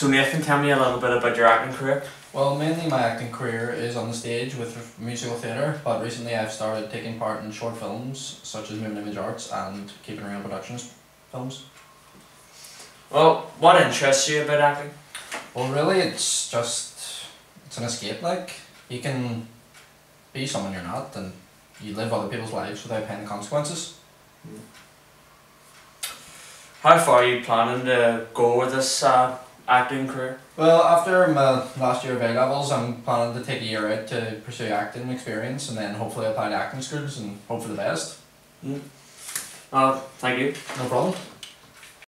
So Nathan, tell me a little bit about your acting career. Well, mainly my acting career is on the stage with musical theatre, but recently I've started taking part in short films such as Moving Image Arts and Keeping Real Productions films. Well, what interests you about acting? Well, really, it's just it's an escape. Like you can be someone you're not, and you live other people's lives without paying the consequences. How far are you planning to go with this uh, acting career? Well, after my last year of A levels, I'm planning to take a year out to pursue acting experience, and then hopefully apply to acting schools and hope for the best. Uh, thank you. No problem.